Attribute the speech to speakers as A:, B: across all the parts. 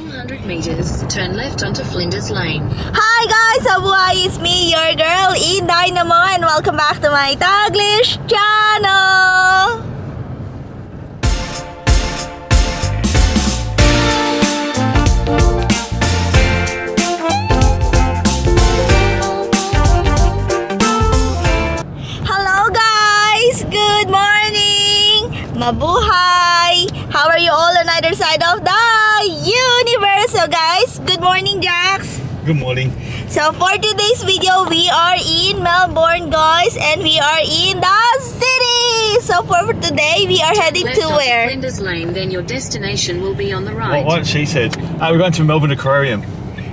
A: 400 meters, turn left onto Flinders Lane.
B: Hi guys! Mabuhay! It's me, your girl, InDaynaMo, and welcome back to my Taglish channel! Hello guys! Good morning! Mabuhay! How are you all on either side of the good morning Jax!
C: Good morning.
B: So for today's video, we are in Melbourne, guys, and we are in the city. So for today, we are heading
A: Left
B: to
A: onto
B: where?
A: Flinders Lane, then your destination will be on the
C: What,
A: right.
C: what she said. Uh, we're going to Melbourne Aquarium.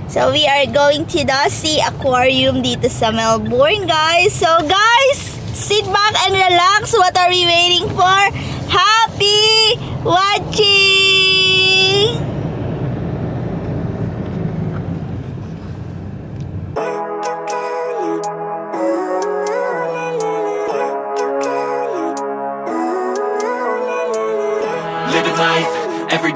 B: So we are going to the Sea Aquarium dito sa Melbourne, guys. So guys, sit back and relax. What are we waiting for? Happy watching!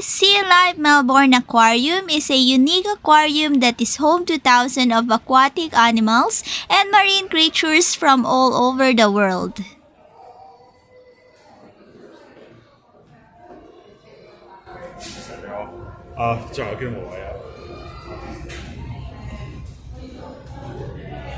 B: Welcome to Sea Life Melbourne Aquarium is a unique aquarium that is home to thousands of aquatic animals and marine creatures from all over the world.
C: Ah, 最后跟我呀。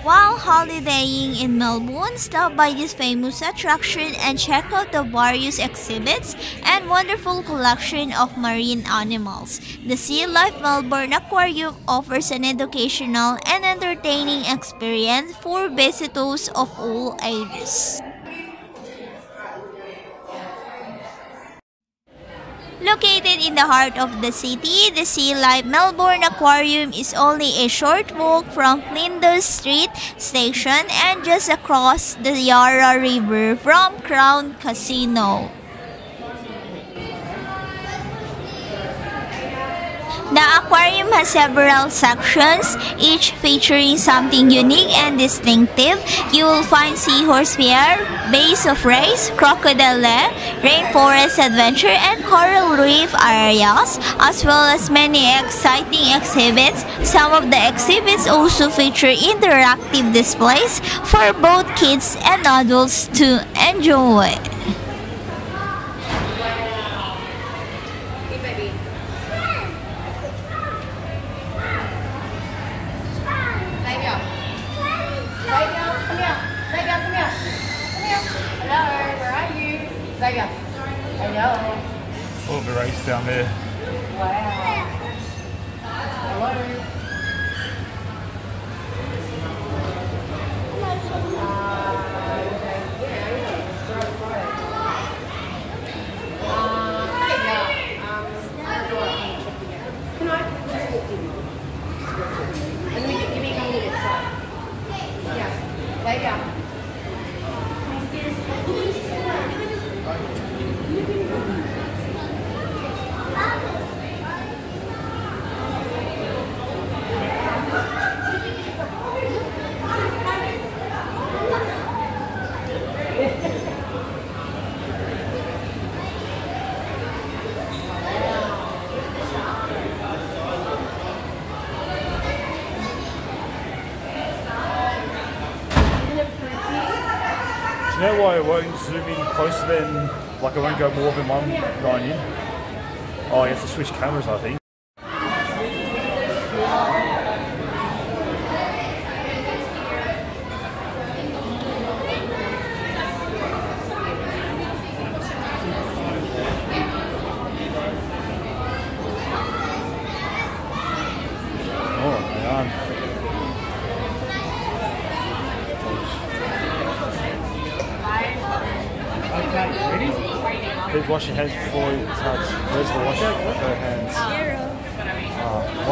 B: While holidaying in Melbourne, stop by this famous attraction and check out the various exhibits and wonderful collection of marine animals. The Sea Life Melbourne Aquarium offers an educational and entertaining experience for visitors of all ages. Located in the heart of the city, the Sea Life Melbourne Aquarium is only a short walk from Flinders Street Station and just across the Yarra River from Crown Casino. The aquarium has several sections, each featuring something unique and distinctive. You will find Seahorse Pier, Bay of Rays, crocodile lair, rainforest adventure, and coral reef areas, as well as many exciting exhibits. Some of the exhibits also feature interactive displays for both kids and adults to enjoy.
D: Xavier. Xavier, come here. Xavier, come here. Come here. Hello, where are you? Xavier. Hello.
C: Race down there.
D: Wow. like I
C: won't go more than one going in. Oh, you have to switch cameras, I think.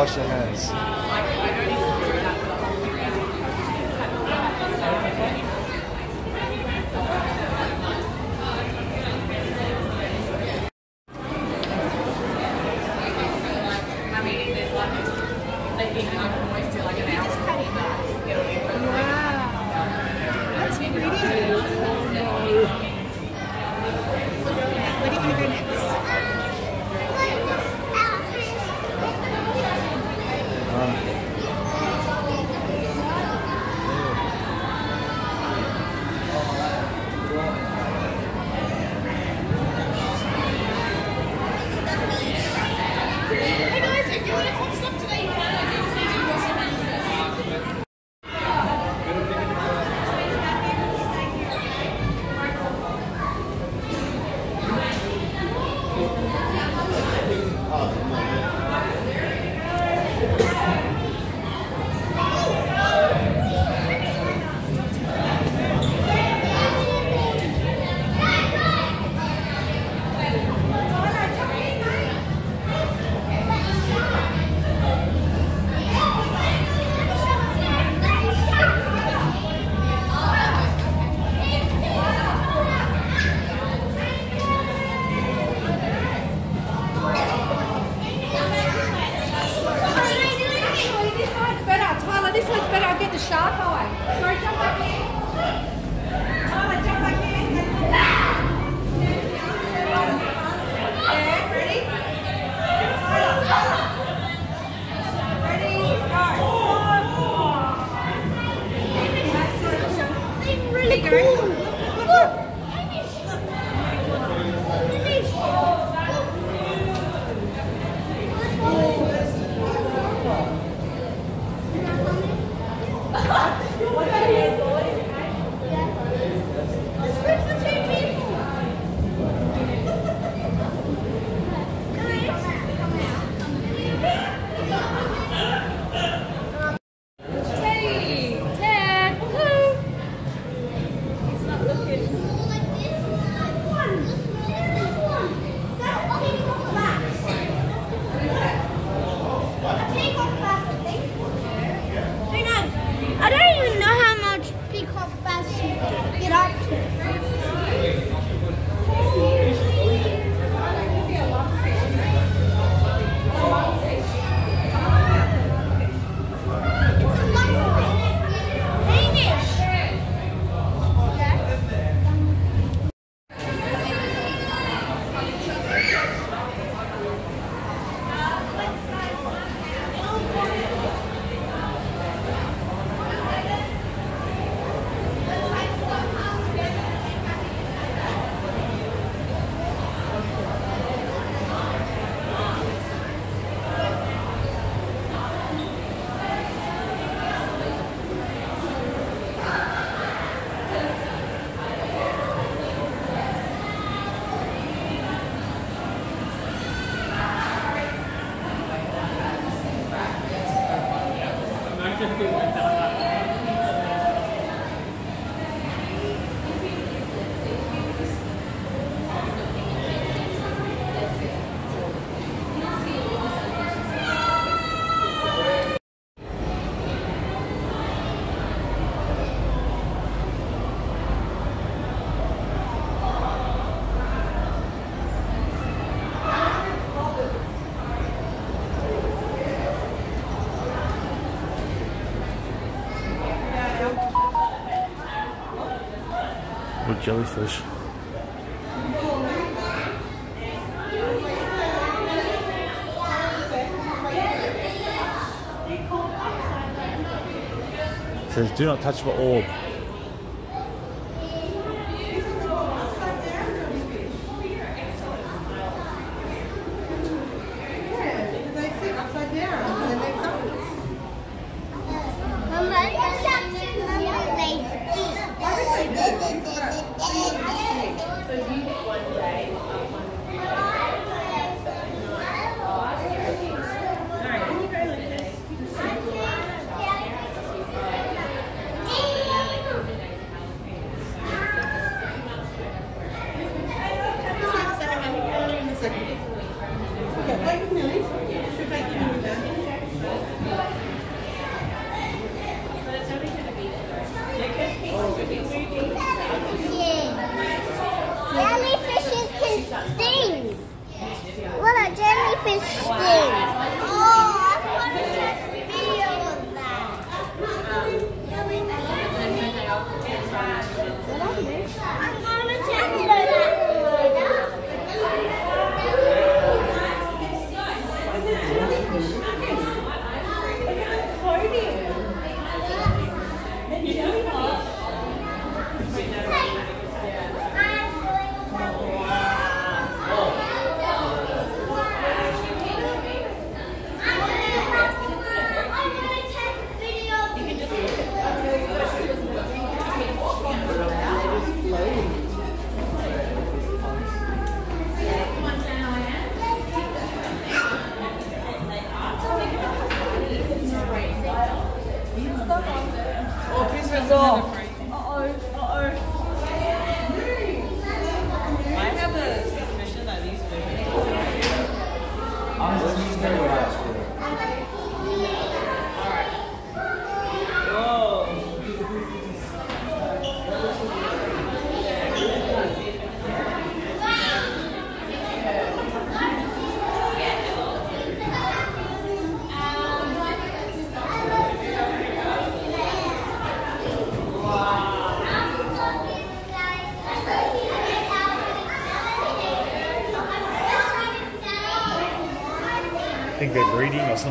C: wash your hands. jellyfish. It says do not touch the orb.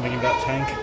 D: something in that tank.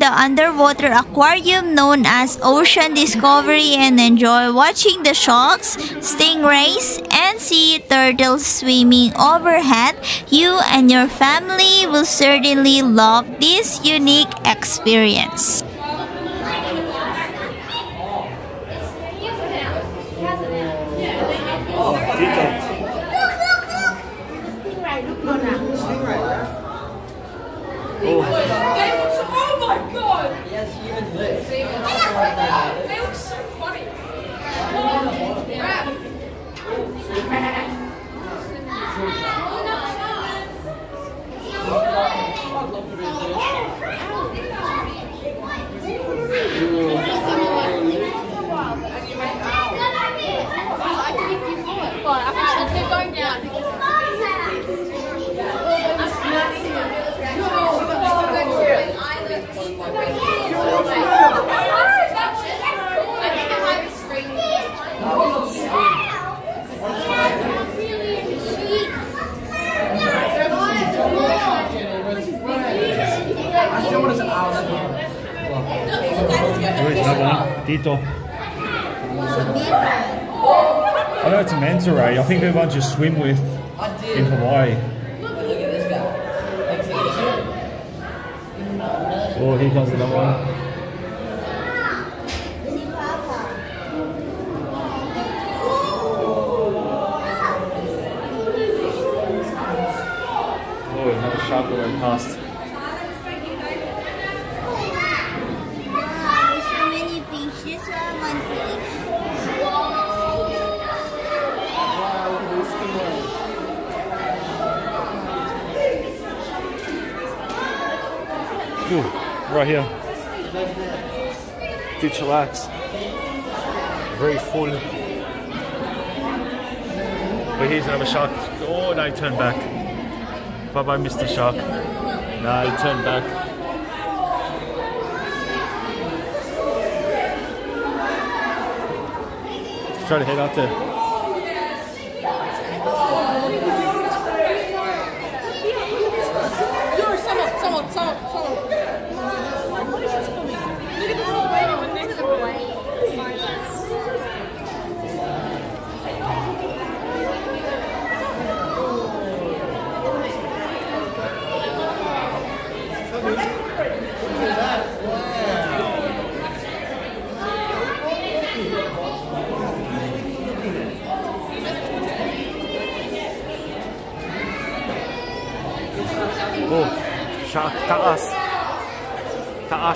B: the underwater aquarium known as Ocean Discovery and enjoy watching the sharks, stingrays, and sea turtles swimming overhead, you and your family will certainly love this unique experience.
C: You swim with in Hawaii.
E: Look at this guy. Like, see this here?
C: Oh, here comes another one. Oh, another shark that went past.
F: Wow, so many fishes are monthly.
C: Ooh, right here. Did. Very full. But here's another shark. Oh, no, he turned back. Bye bye, Mr. Shark. No, he turned back. Trying to head out there.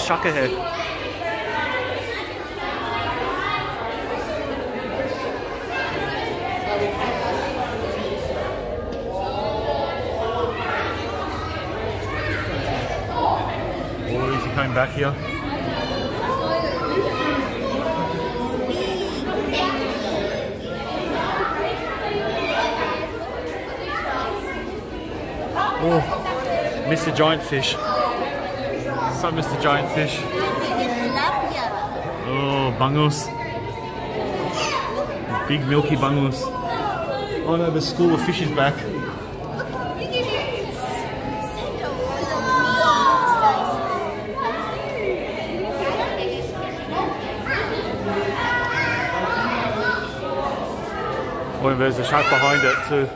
C: Shark ahead. Oh, is he coming back here? Oh, Mr. Giant Fish. So, Mr. Giant Fish. Oh, bangus. Big milky bangus. Oh no, the school of fish is back. Oh, and there's a shark behind it too.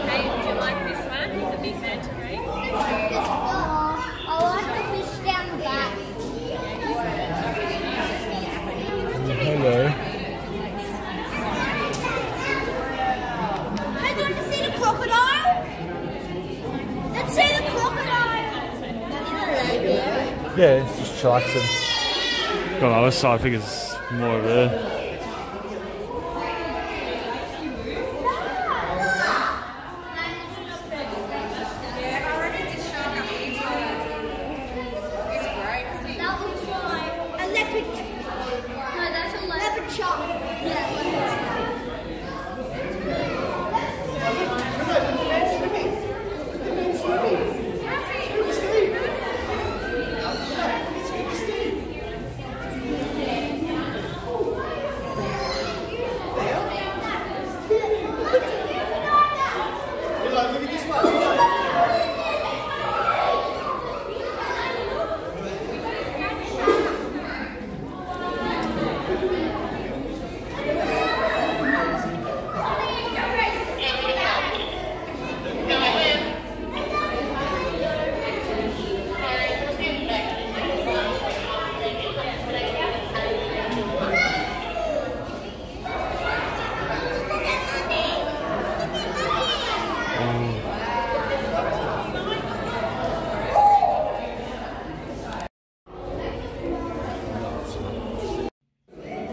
D: Hey, do you like this one? The big manta ray?
F: I want the fish down the back.
C: Hello.
F: Hey, do you want to see the crocodile? Let's see the crocodile.
C: Yeah, it's just chillaxing. On the I think it's more of there.
F: That looks like a leopard. No, that's a leopard shark. Yeah, leopard shark.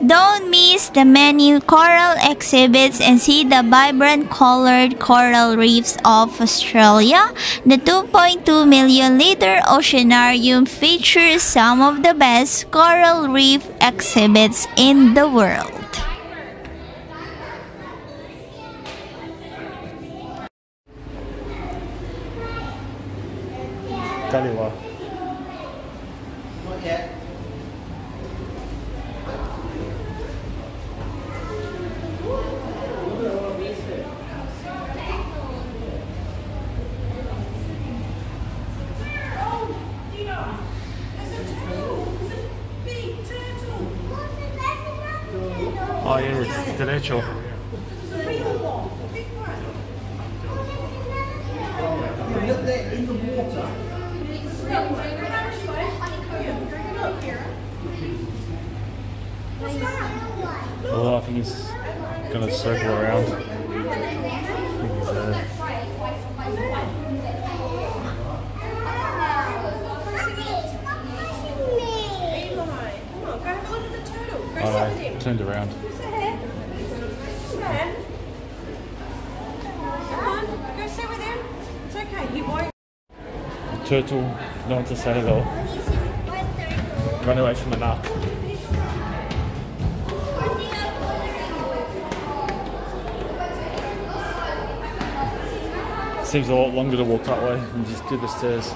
B: Don't miss the many coral exhibits and see the vibrant colored coral reefs of Australia. The 2.2 million liter oceanarium features some of the best coral reef exhibits in the world.
C: Yeah, derecho. Oh, I think he's gonna circle around. I think he's there.
F: Come on, go have a look at the turtle. Go sit with
C: Alright,
F: him.
C: turned around.
F: Sit here. Stand. Come on, go sit with him. It's okay, he won't.
C: Turtle, not to say hello. Run away from the knock. Seems a lot longer to walk that way than just do the stairs.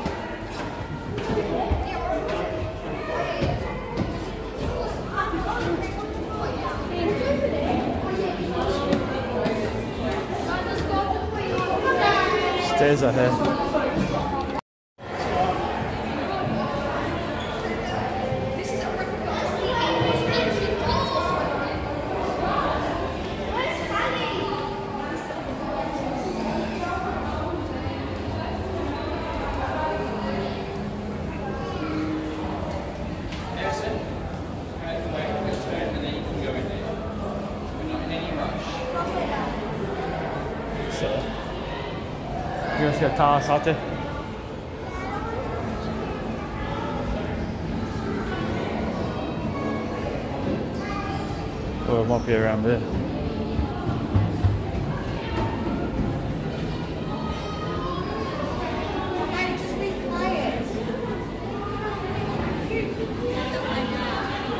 C: Stairs ahead. So, guys got Kawasate? It might be around there.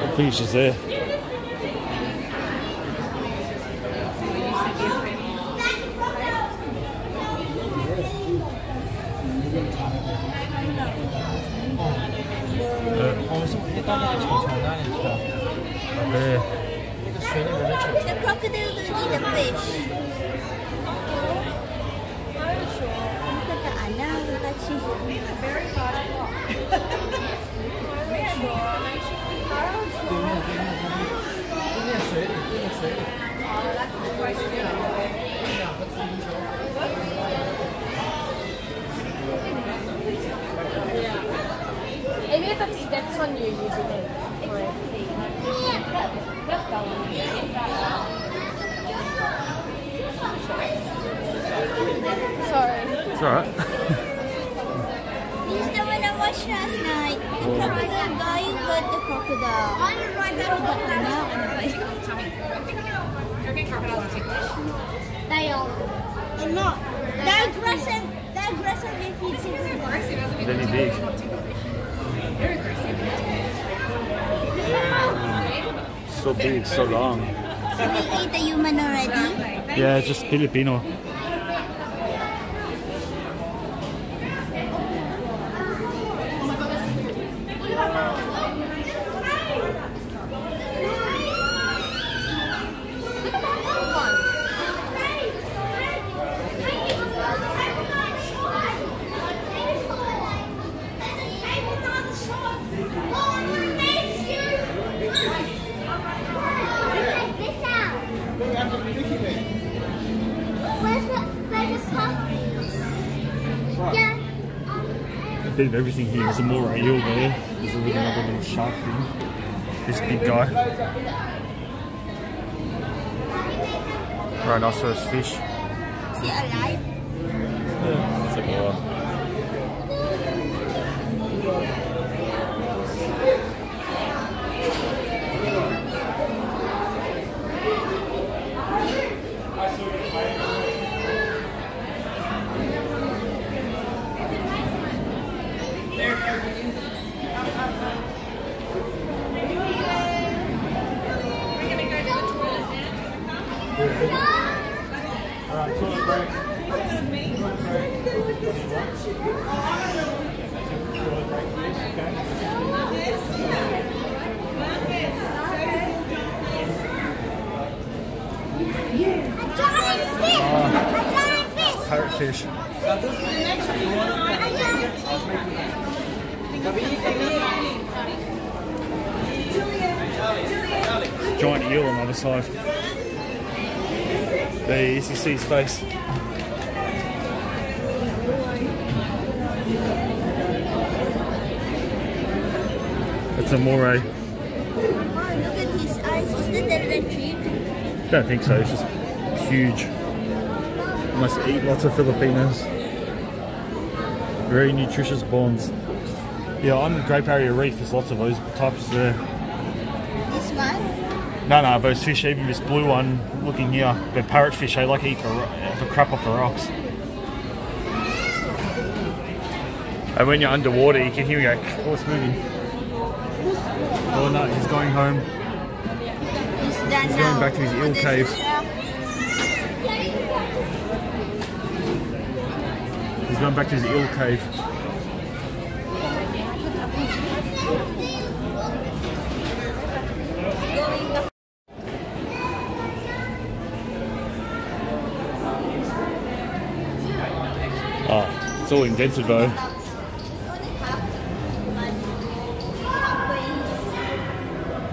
C: I think she's there. 네.
B: The crocodile will eat the fish. Look at the Anna, look at she's
D: Maybe if it steps on you, you do it. Sorry.
C: It's alright.
B: He's the one I watched last night. The crocodile guy with the crocodile. I didn't write that They are. They're not. They're aggressive. They're aggressive if you see them.
C: Very big. So big, so long.
B: So we eat the human already?
C: Yeah, it's just Filipino. Everything here. There's a moray eel there. There's a little, another little shark thing. This big guy. Rhinoceros fish.
B: Is alive?
C: Yeah, it's like a while. Giant eel on the other side. There he is, you see his face. It's a moray.
B: Look at his eyes. Eh? Is that the?
C: Don't think so, it's just huge. Must eat lots of Filipinos. Very nutritious bonds. Yeah, on the Great Barrier Reef, there's lots of those types there. No, no, those fish, even this blue one looking here, the parrotfish, they like to eat the, the crap off the rocks. And when you're underwater, you can hear me go, oh, it's moving. Oh no, he's going home.
B: He's done
C: He's
B: now.
C: going back to his eel cave. He's going back to his eel cave. Oh, it's all indented though.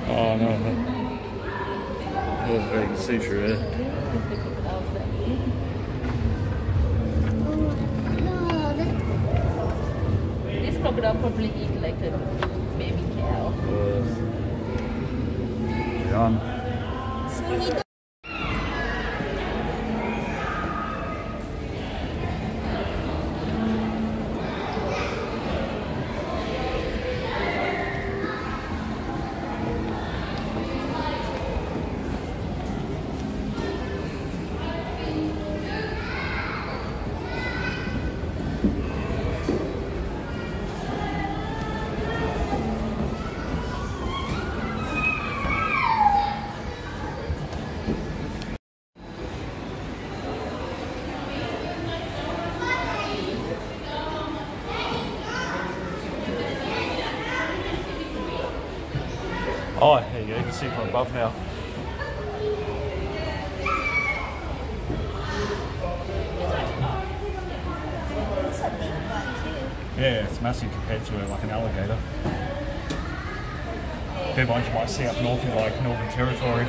C: Oh no. no. Oh, very see through it. Above now. Yeah, it's massive compared to uh, like an alligator. They're ones you might see up north in like Northern Territory.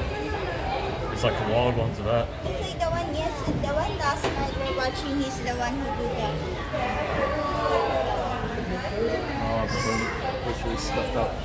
C: It's like the wild ones of that.
B: It's the one, yes, the one last night we're watching, he's the one who did that.
C: Oh, they're literally stuffed up.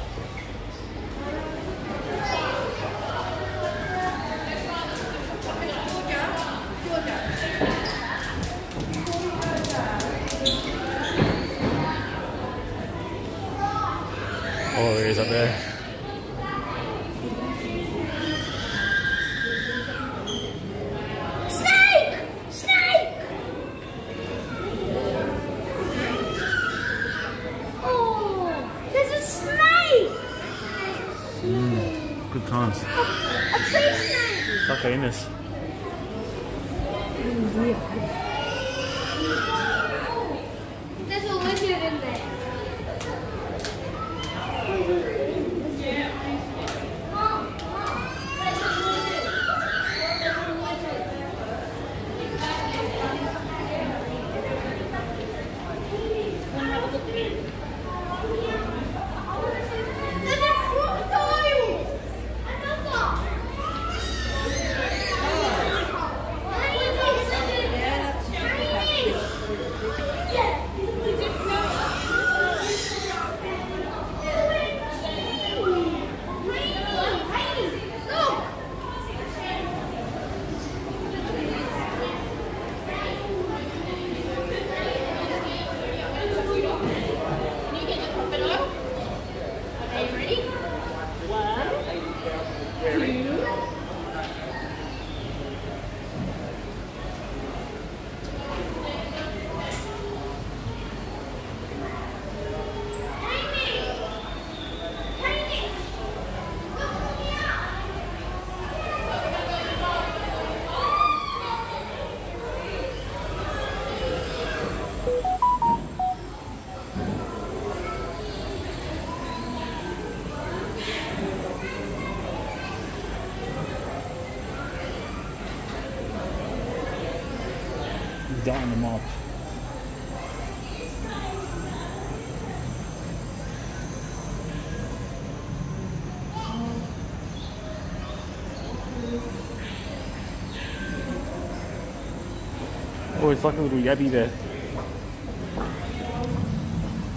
C: It's like a little yabby there.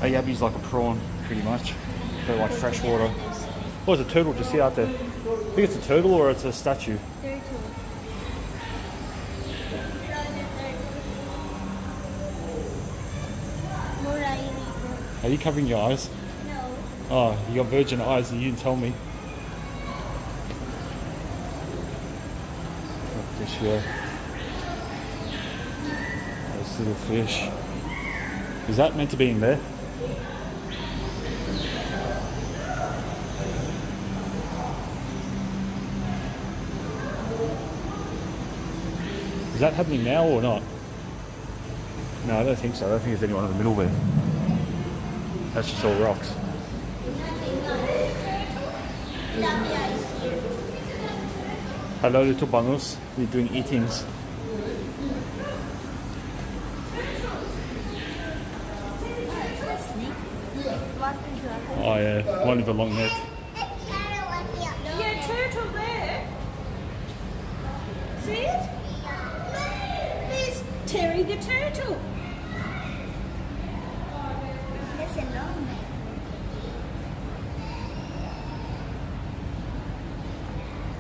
C: A yabby's like a prawn, pretty much. They're like freshwater. Oh, there's a turtle just here out there. I think it's a turtle or it's a statue. Are you covering your eyes?
G: No.
C: Oh, you got virgin eyes and you didn't tell me. Got fish here. Little fish. Is that meant to be in there? Is that happening now or not? No, I don't think so. I don't think there's anyone in the middle there. That's just all rocks. Hello, little bungles. We're doing eatings. Oh yeah, one with a long neck.
F: Yeah, turtle there. See it? There's Terry the turtle.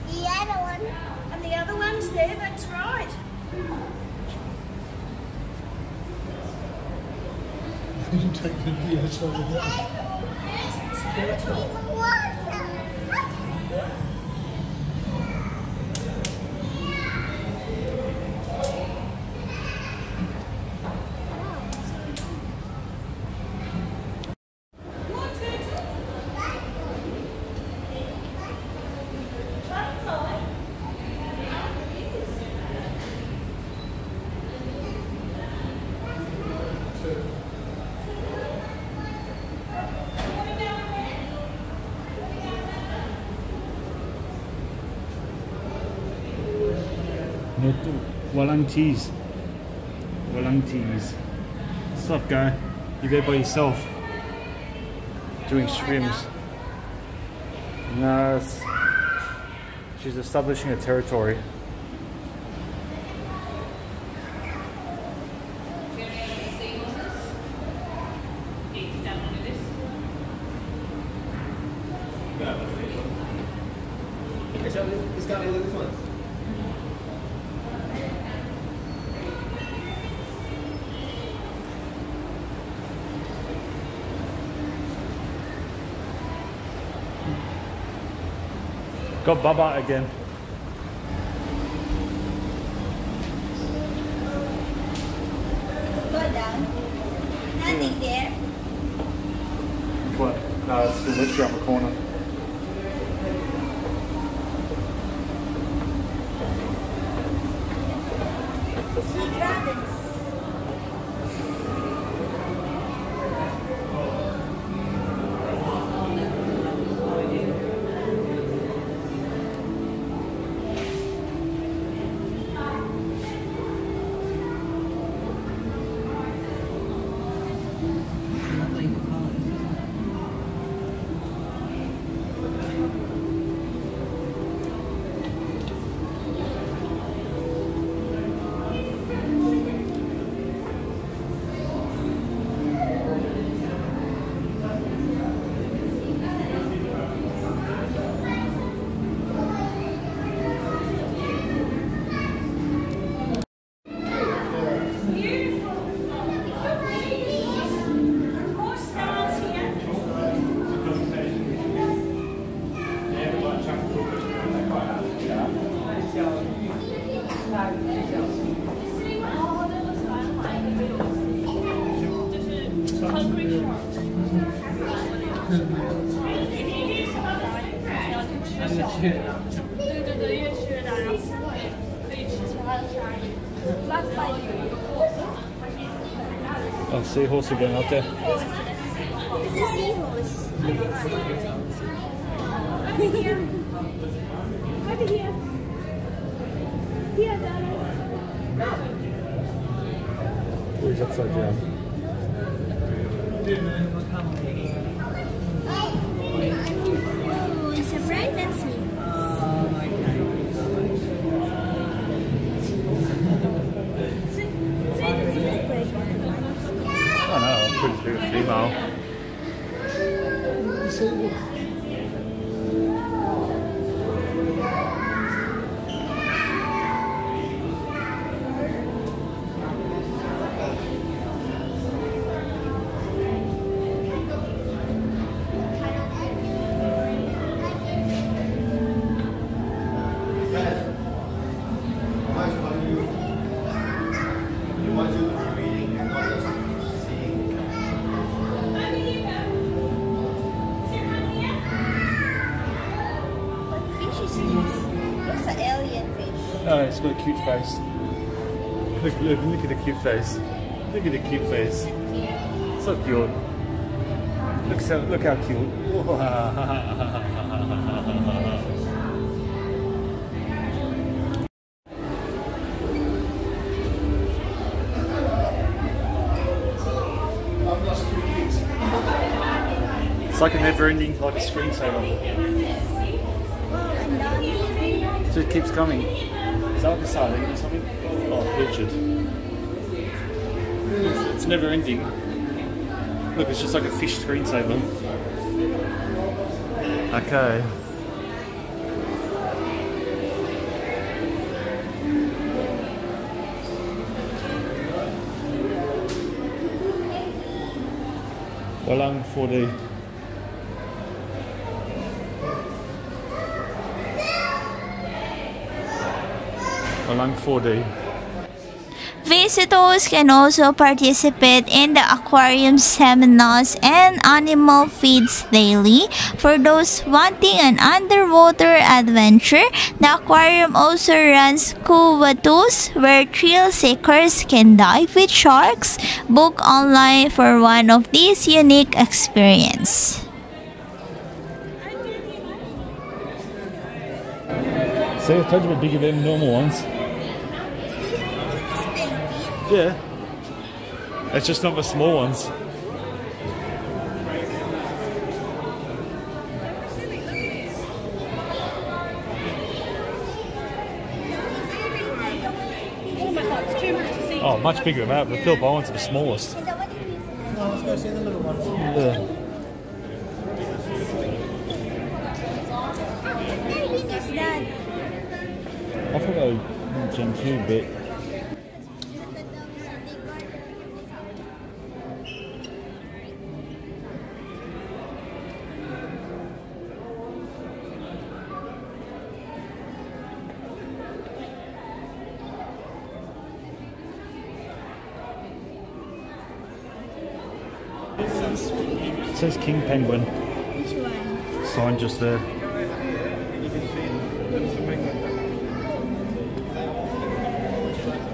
G: The other one.
F: And the other one's there, that's right.
C: No, Walang teas. Walang teas. What's up, guy? You there by yourself? Doing swims. No, she's establishing a territory. Got Baba again.
B: Go down. Nothing there.
C: What? No, it's the lift around the corner. Oh, seahorse again out there.
B: It's a seahorse.
F: Over here. Here. Here, darling.
C: Oh, he's upside down. Could be
B: it's
C: got a cute face. Look, look, look at the cute face. Look at the cute face. So cute. Look, so, look how cute. It's like a never-ending, like a screensaver. So it keeps coming. Is that like a sardine or something? Oh, pilchard. It's, it's never ending. Look, it's just like a fish screensaver. Okay. Walang 4D. Um, Walang 4D.
B: Visitors can also participate in the aquarium seminars and animal feeds daily. For those wanting an underwater adventure, the aquarium also runs scuba tours where thrill seekers can dive with sharks. Book online for one of these unique experiences.
C: See, I told you we're bigger than normal ones. Yeah. It's just not the small ones. Oh, much bigger than that, but Phil Bowen's the smallest.
F: No, Let's go see the little ones.
C: Yeah. I thought they were Gentoo bit. It says King Penguin.
B: Which one?
C: Sign just there.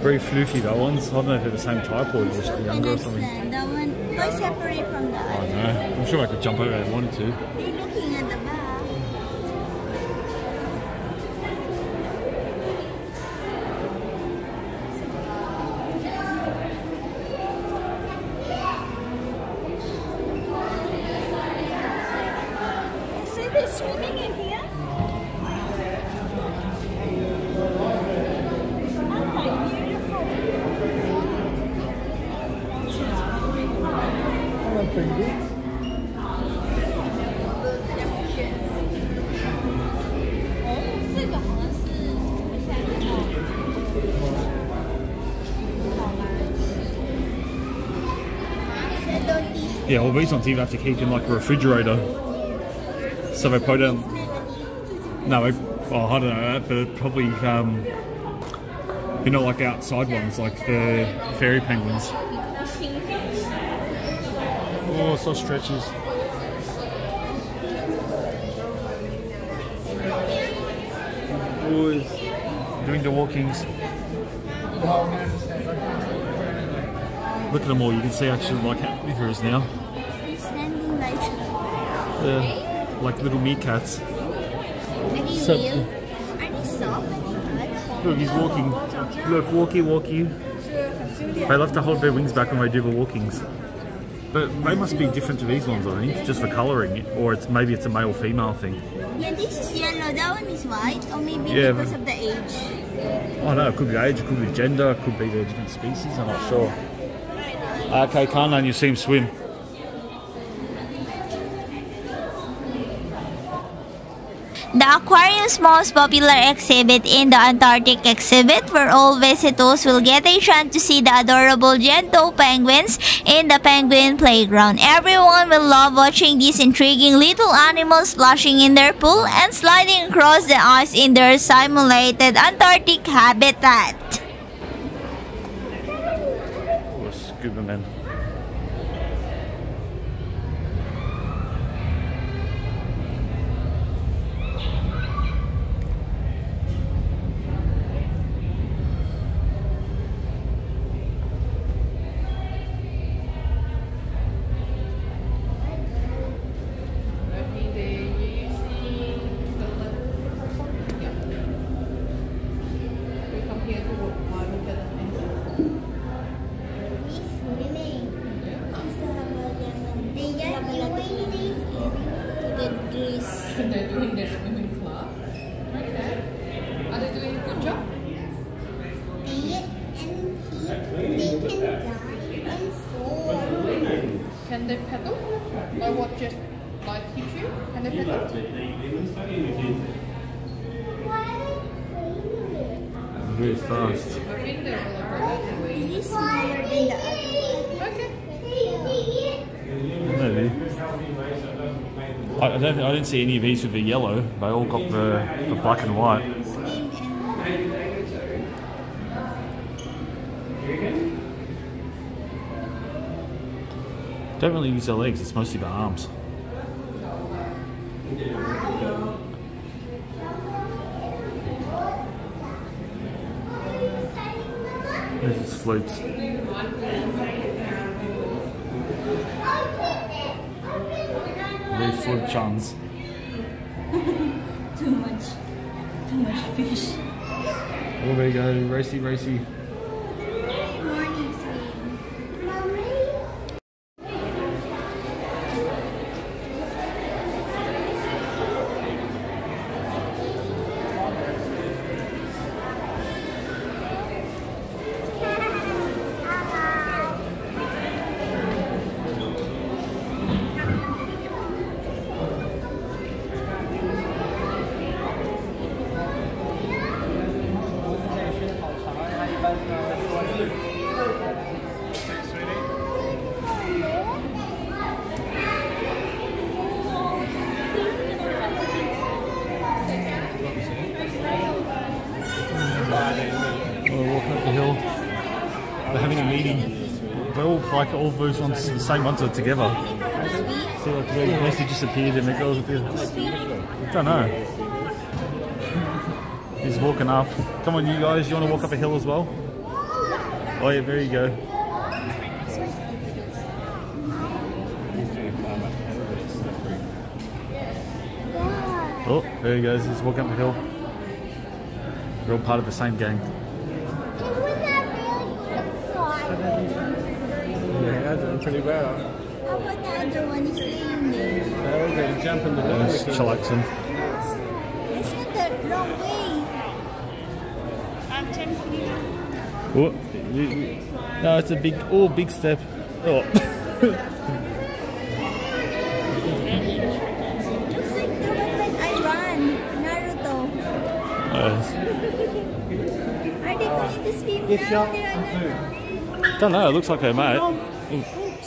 C: Very floofy that one's. I don't know if they're the same type or just younger or something.
B: That one. Separate from the
C: I know. I'm sure I could jump over if I wanted to.
B: You're looking at the back. See they're swimming in here? Aren't they beautiful?
C: Yeah, well, these ones even have to keep in like a refrigerator. So they put them. No, they, well, I don't know that, but probably um, you know, like outside ones, like the fairy penguins. Oh, so stretches. Boys doing the walkings. Look at them all. You can see actually like how big is now.
B: Like
C: little meerkats. So-
B: Are soft? Are they hard?
C: Look, he's walking. Look, walkie, walkie. They love to hold their wings back when they do the walkings. But they must be different to these ones, I think, just for colouring, or it's maybe it's a male female thing.
B: Yeah, this is yellow. That one is white, or maybe
C: Yeah,
B: because
C: but-
B: of the age.
C: Oh no, it could be age, it could be gender, it could be the different species. I'm not sure. Okay, can't and you see him swim.
B: The aquarium's most popular exhibit in the Antarctic exhibit, where all visitors will get a chance to see the adorable Gentoo penguins in the penguin playground. Everyone will love watching these intriguing little animals splashing in their pool and sliding across the ice in their simulated Antarctic habitat.
C: Or scuba man.
F: Okay, they're using the yeah. We come here to work uh, look at the things. They're doing their swimming class. Okay. Are they doing a good job? Can they pedal? Or what just like teach you? Can they pedal?
C: Very fast.
F: I think they're all about Okay.
C: Maybe. I, I, don't, see any of these with the yellow. They all got the, the black and white. Don't really use their legs, it's mostly the arms. There's his floats. They float chance.
B: Much fish.
C: Oh, there you go, racy, racy. We're walking up the hill. They're having a meeting. They're all like all those ones, the same ones are together. See, like basically disappeared and go up here. I don't know. He's walking up. Come on, you guys. You want to walk up a hill as well? Oh yeah, there you go. Oh, there he goes. He's walking up the hill. We're all part of the same gang.
H: Yeah, doing pretty well.
B: How about the other one is laying there?
H: Oh, they jump in the
C: There's
H: water.
C: chillaxing.
B: That's not the wrong way.
C: I'm tempting Oh, you- you- no, it's a big, oh, big step. Oh.
B: Looks like the one when I run. Naruto. Are they going to swim now? They're
C: don't know. It looks like her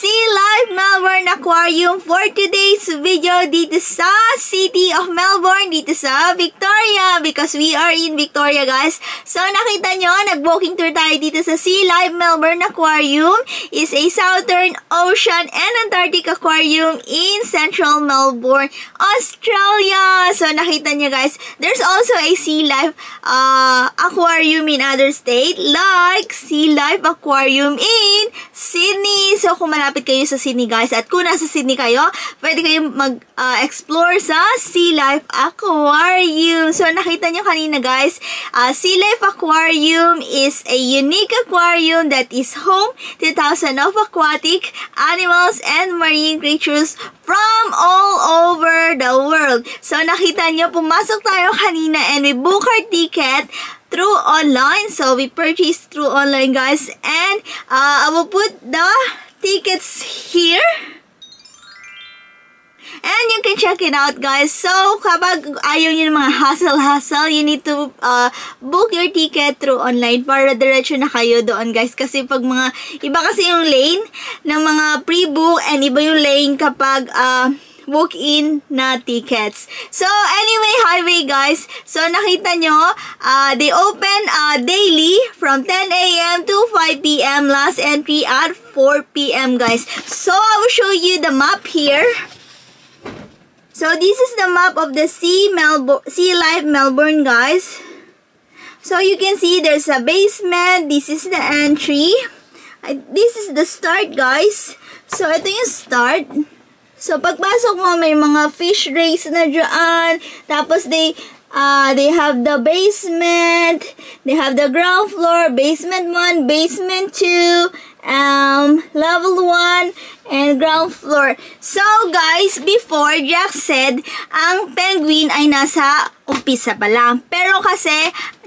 B: Sea Life Melbourne Aquarium for today's video dito sa City of Melbourne, dito sa Victoria because we are in Victoria guys. So, nakita nyo, nag-walking tour tayo dito sa Sea Life Melbourne Aquarium is a Southern Ocean and Antarctic Aquarium in Central Melbourne, Australia. So, nakita nyo guys, there's also a Sea Life uh, Aquarium in other state like Sea Life Aquarium in Sydney. So, kung kayo sa Sydney guys at kung nasa Sydney kayo, pwede kayong mag-explore sa Sea Life Aquarium. So, nakita nyo kanina guys, uh, Sea Life Aquarium is a unique aquarium that is home to thousands of aquatic animals and marine creatures from all over the world. So, nakita nyo, pumasok tayo kanina and we book our ticket through online. So, we purchased through online, guys. And, uh, I will put the tickets here. And you can check it out guys. So, kapag ayaw nyo ng mga hassle-hassle, you need to uh, book your ticket through online para diretso na kayo doon guys. Kasi pag mga, iba kasi yung lane ng mga pre-book and iba yung lane kapag uh, walk-in na tickets. So, anyway, highway guys. So, nakita nyo, uh, they open uh, daily from 10 a.m. to 5 p.m. Last entry at 4 p.m. guys. So, I will show you the map here. So, this is the map of the Sea, Melbourne, sea Life Melbourne, guys. So, you can see there's a basement. This is the entry. I, this is the start, guys. So, ito yung start. So, pagpasok mo, may mga fish race na dyan. Tapos, they, uh, they have the basement. They have the ground floor, basement 1, basement 2, um, level 1, and ground floor. So, guys, before, Jack said, ang penguin ay nasa umpisa pa lang. Pero kasi,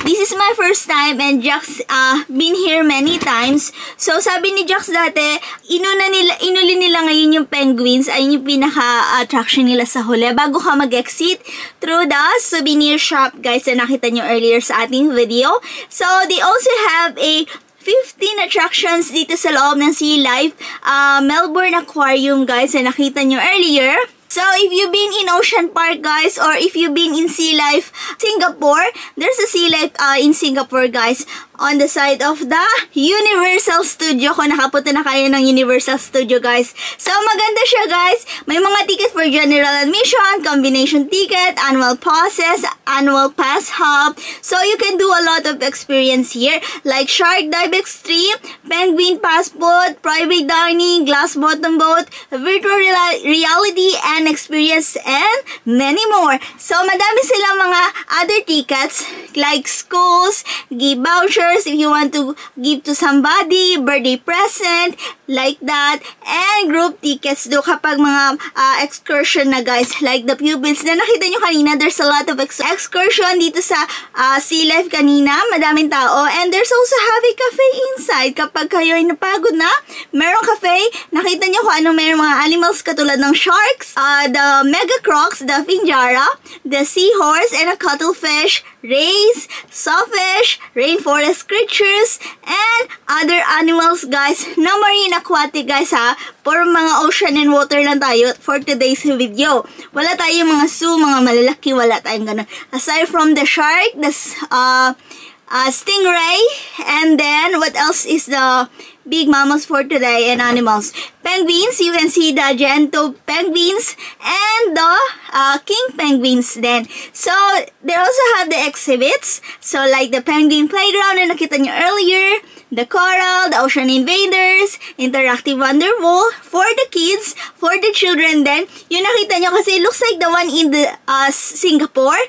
B: this is my first time and Jack's uh, been here many times. So, sabi ni Jax dati, inuna nila, inuli nila ngayon yung penguins. Ayun yung pinaka-attraction nila sa huli. Bago ka mag-exit through the souvenir shop, guys, na nakita nyo earlier sa ating video. So, they also have a 15 attractions dito sa loob ng Sea Life uh, Melbourne Aquarium guys na nakita nyo earlier. So, if you've been in Ocean Park, guys, or if you've been in Sea Life Singapore, there's a Sea Life uh, in Singapore, guys, on the side of the Universal Studio. Kung nakapunta na kayo ng Universal Studio, guys. So, maganda siya, guys. May mga ticket for general admission, combination ticket, annual passes, annual pass hub. So, you can do a lot of experience here, like Shark Dive Extreme, Penguin Passport, private dining, glass bottom boat, virtual reality, and experience, and many more. So, madami silang mga other tickets, like schools, give vouchers if you want to give to somebody, birthday present, like that, and group tickets do kapag mga uh, excursion na guys, like the pupils na nakita nyo kanina, there's a lot of ex excursion dito sa uh, Sea Life kanina, madaming tao, and there's also have a cafe inside. Kapag kayo ay napagod na, merong cafe, nakita nyo kung anong merong mga animals katulad ng sharks, uh, the mega crocs, the finjara, the seahorse, and a cuttlefish, rays, sawfish, rainforest creatures, and other animals guys na marine aquatic guys ha. For mga ocean and water lang tayo for today's video. Wala tayong mga zoo, mga malalaki, wala tayong ganun. Aside from the shark, the uh, uh, stingray, and then what else is the big mammals for today and animals. Penguins, you can see the gento penguins and the uh, king penguins then. So, they also have the exhibits. So, like the penguin playground na nakita nyo earlier, the coral, the ocean invaders, interactive wonder wall for the kids, for the children then. Yung nakita nyo kasi looks like the one in the uh, Singapore.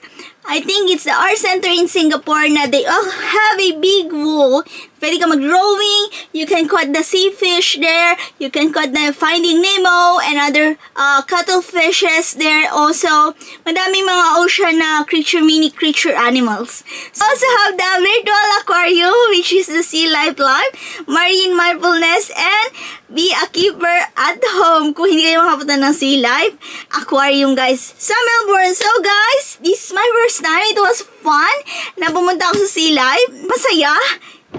B: I think it's the art center in Singapore na they all have a big wall. Pwede ka mag-drawing. You can caught the sea fish there. You can caught the Finding Nemo and other uh, cuttlefishes there also. Madaming mga ocean na creature, mini creature animals. Also have the virtual aquarium which is the Sea Life Life, Marine Mindfulness, and be a keeper at home kung hindi kayo makapunta ng Sea Life Aquarium guys sa Melbourne. So guys, this is my first time. It was fun na pumunta ako sa Sea Life. Masaya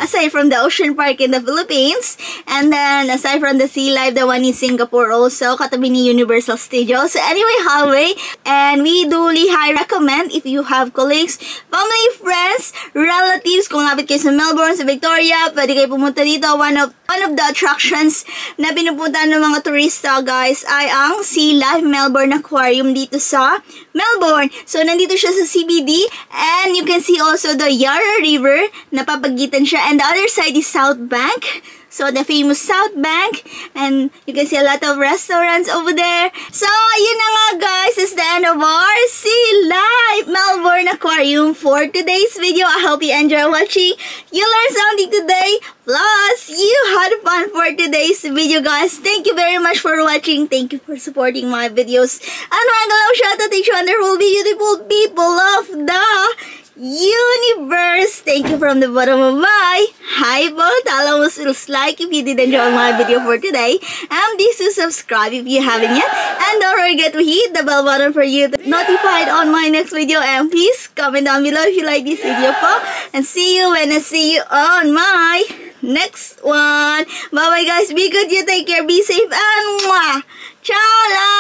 B: aside from the ocean park in the Philippines and then aside from the sea life the one in Singapore also katabi ni Universal Studios. So anyway hallway and we duly high recommend if you have colleagues family friends relatives kung lapit kayo sa Melbourne sa Victoria pwede kayo pumunta dito. One of one of the attractions na pinupunta ng mga turista guys ay ang Sea Life Melbourne Aquarium dito sa Melbourne. So nandito siya sa CBD and you can see also the Yarra River. Napapagitan siya and the other side is South Bank. So, the famous South Bank. And you can see a lot of restaurants over there. So, yun na nga guys. it's the end of our Sea Life Melbourne Aquarium for today's video. I hope you enjoy watching. You learned something today. Plus, you had fun for today's video guys. Thank you very much for watching. Thank you for supporting my videos. And mga galaw shoutout to wonderful beautiful people of the Universe! Thank you from the bottom of my highball. Almost to like if you did enjoy my video for today. And please subscribe if you haven't yet. And don't forget to hit the bell button for you to notified on my next video. And please comment down below if you like this video. For, and see you when I see you on my next one. Bye-bye guys. Be good. You take care. Be safe. And mwah! Ciao la!